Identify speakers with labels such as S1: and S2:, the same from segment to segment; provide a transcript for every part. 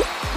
S1: 어?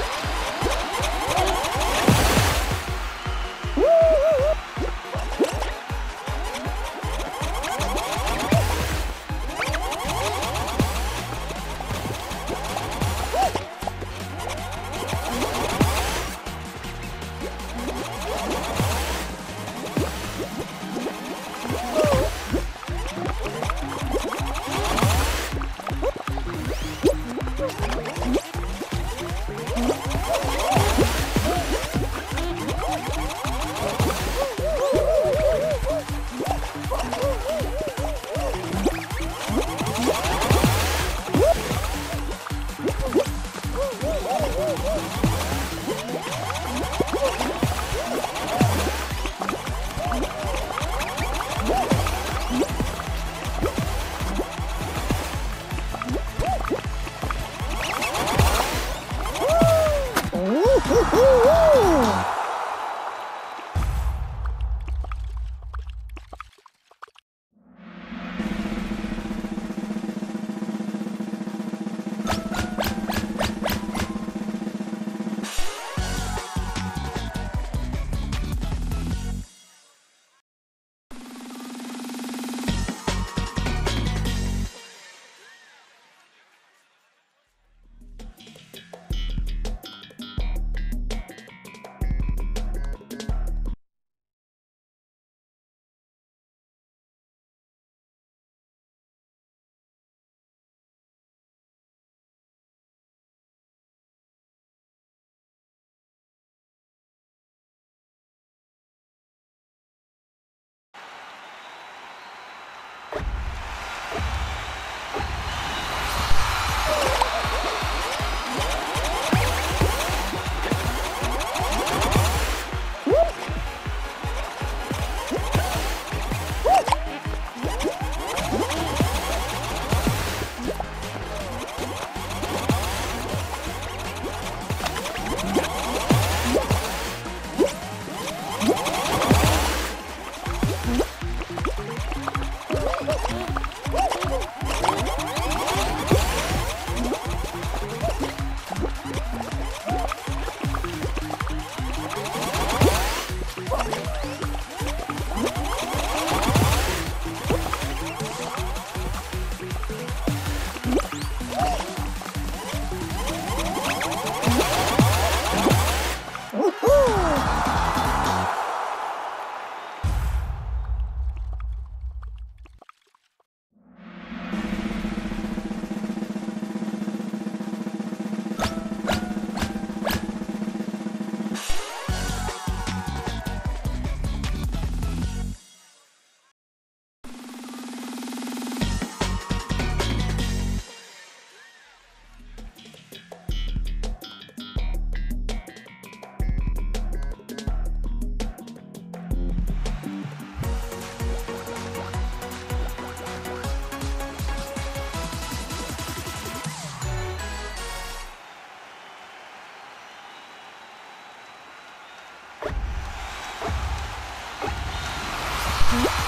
S1: Woo-hoo-hoo! 응? 음?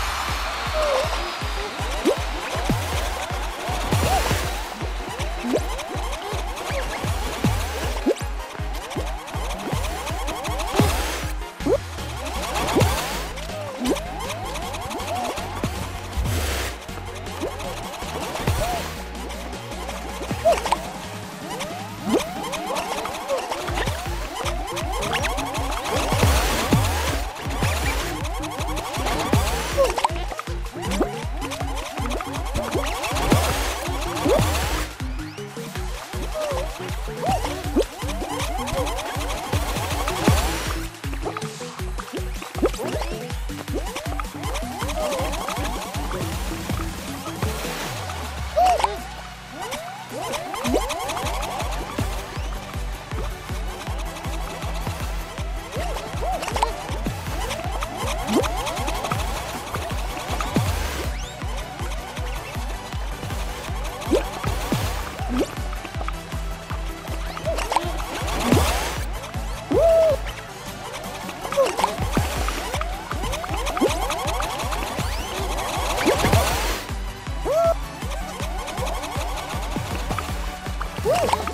S1: 오! 어.